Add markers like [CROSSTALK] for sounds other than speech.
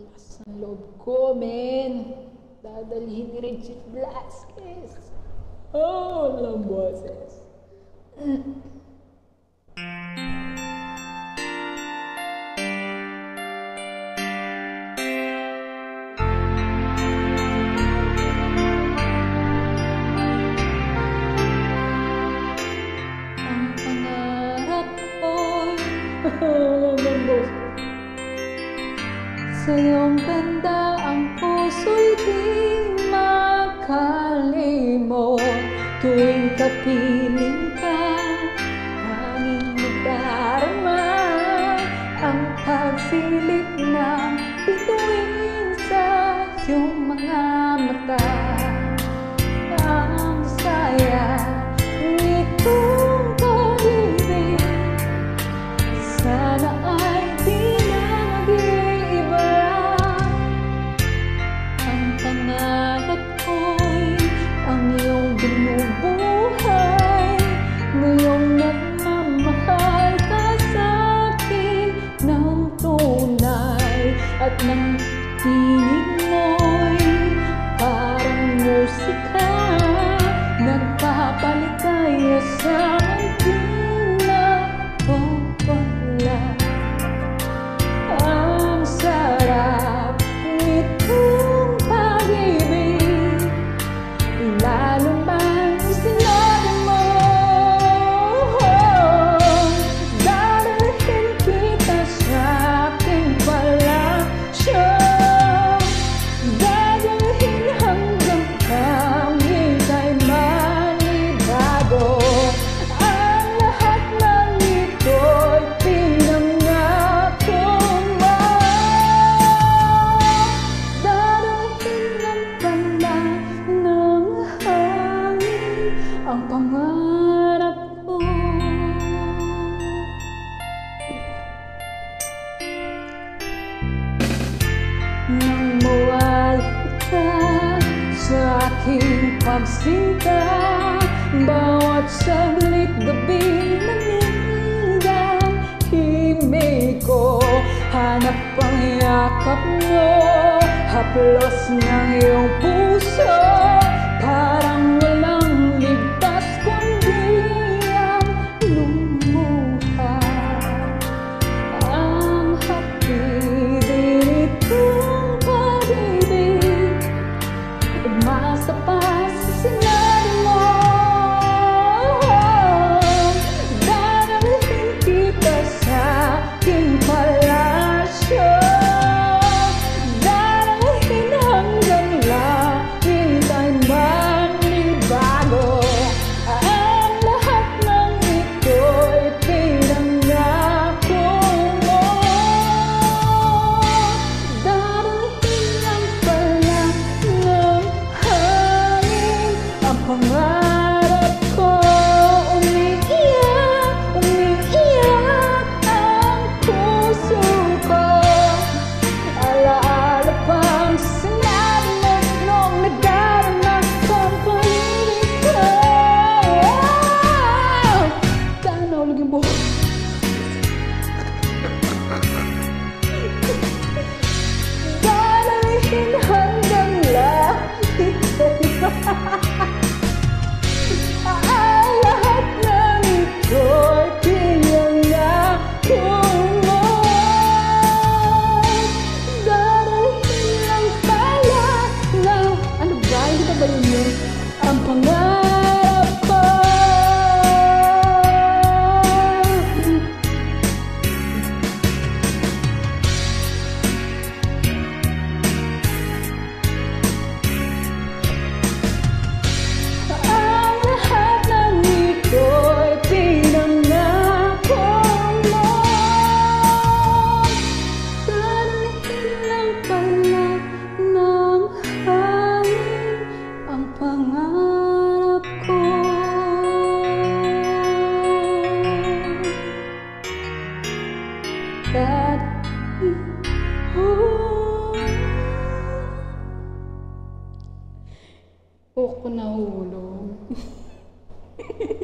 Lakas ng loob ko, men. Dadalhin ni Richard Velasquez. Oh, walang boses. Ang pangarap ko. [LAUGHS] Walang boses. Sa ganda ang puso'y di makalimot. Tuwing kapiling ka, hangin nagdarama Ang pagsilip ng Lahat ng tinig mo'y parang musika. Nagpapalikaya sa'yo aking pagsinta Bawat saglit gabi naninda Himig ko, hanap ang yakap mo Haplos ng iyong puso Parang Huwag ko nahulog. [LAUGHS]